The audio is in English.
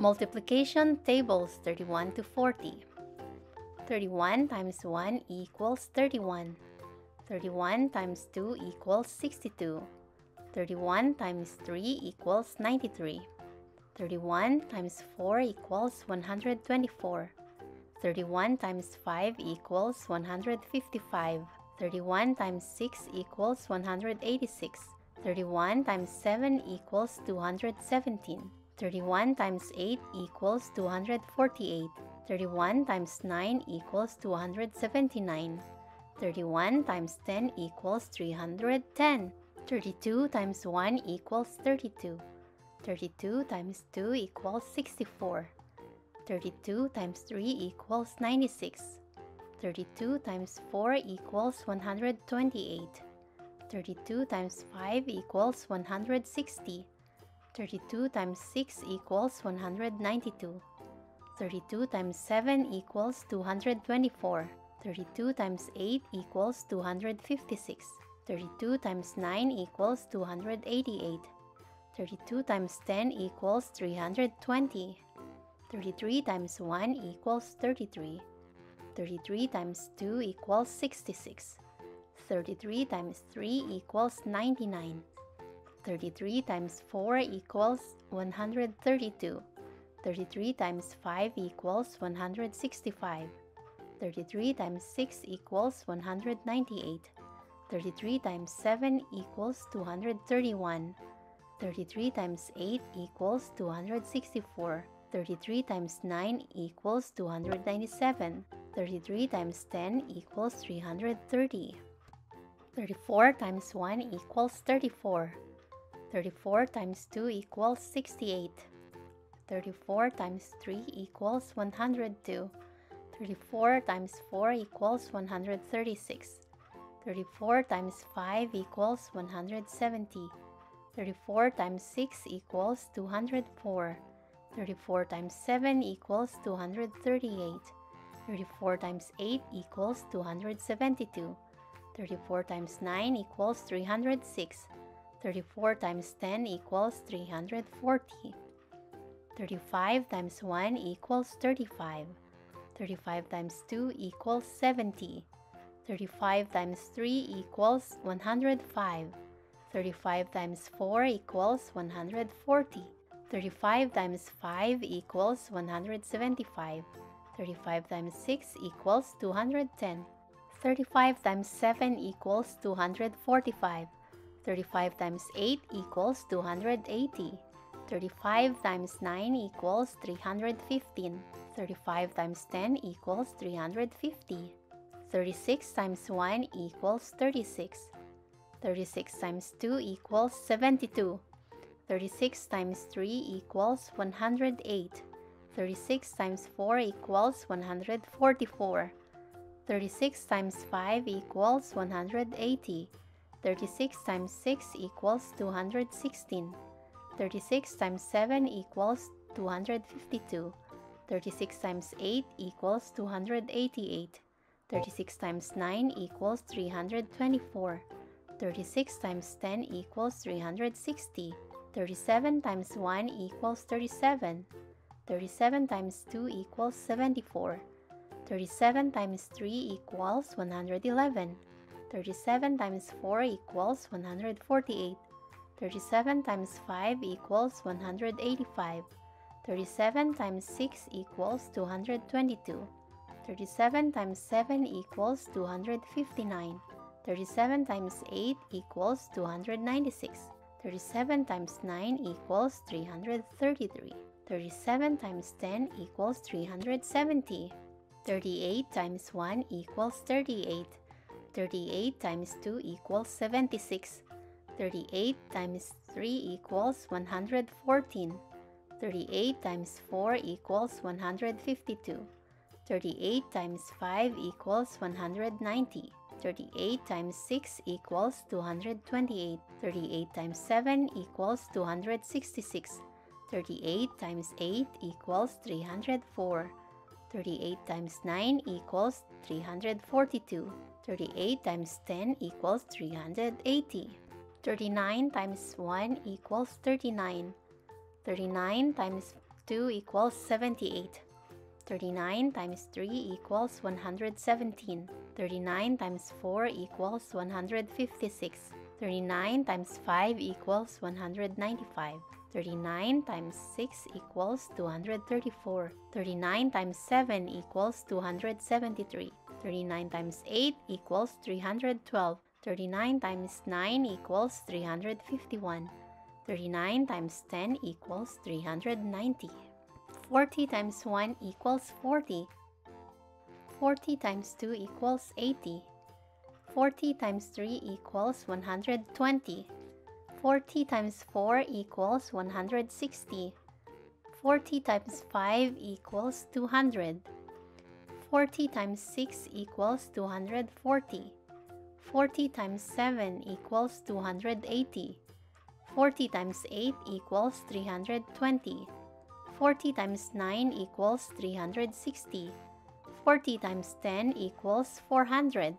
Multiplication tables 31 to 40. 31 times 1 equals 31. 31 times 2 equals 62. 31 times 3 equals 93. 31 times 4 equals 124. 31 times 5 equals 155. 31 times 6 equals 186. 31 times 7 equals 217. 31 times 8 equals 248. 31 times 9 equals 279. 31 times 10 equals 310. 32 times 1 equals 32. 32 times 2 equals 64. 32 times 3 equals 96. 32 times 4 equals 128. 32 times 5 equals 160. 32 times 6 equals 192. 32 times 7 equals 224. 32 times 8 equals 256. 32 times 9 equals 288. 32 times 10 equals 320. 33 times 1 equals 33. 33 times 2 equals 66. 33 times 3 equals 99. 33 times 4 equals 132. 33 times 5 equals 165. 33 times 6 equals 198. 33 times 7 equals 231. 33 times 8 equals 264. 33 times 9 equals 297. 33 times 10 equals 330. 34 times 1 equals 34. 34 times 2 equals 68. 34 times 3 equals 102. 34 times 4 equals 136. 34 times 5 equals 170. 34 times 6 equals 204. 34 times 7 equals 238. 34 times 8 equals 272. 34 times 9 equals 306. 34 times 10 equals 340. 35 times 1 equals 35. 35 times 2 equals 70. 35 times 3 equals 105. 35 times 4 equals 140. 35 times 5 equals 175. 35 times 6 equals 210. 35 times 7 equals 245. 35 times 8 equals 280. 35 times 9 equals 315. 35 times 10 equals 350. 36 times 1 equals 36. 36 times 2 equals 72. 36 times 3 equals 108. 36 times 4 equals 144. 36 times 5 equals 180. 36 times 6 equals 216. 36 times 7 equals 252. 36 times 8 equals 288. 36 times 9 equals 324. 36 times 10 equals 360. 37 times 1 equals 37. 37 times 2 equals 74. 37 times 3 equals 111. 37 times 4 equals 148. 37 times 5 equals 185. 37 times 6 equals 222. 37 times 7 equals 259. 37 times 8 equals 296. 37 times 9 equals 333. 37 times 10 equals 370. 38 times 1 equals 38. 38 times 2 equals 76. 38 times 3 equals 114. 38 times 4 equals 152. 38 times 5 equals 190. 38 times 6 equals 228. 38 times 7 equals 266. 38 times 8 equals 304. 38 times 9 equals 342. 38 times 10 equals 380. 39 times 1 equals 39. 39 times 2 equals 78. 39 times 3 equals 117. 39 times 4 equals 156. 39 times 5 equals 195. 39 times 6 equals 234. 39 times 7 equals 273. 39 times 8 equals 312. 39 times 9 equals 351. 39 times 10 equals 390. 40 times 1 equals 40. 40 times 2 equals 80. 40 times 3 equals 120. 40 times 4 equals 160. 40 times 5 equals 200. 40 times 6 equals 240. 40 times 7 equals 280. 40 times 8 equals 320. 40 times 9 equals 360. 40 times 10 equals 400.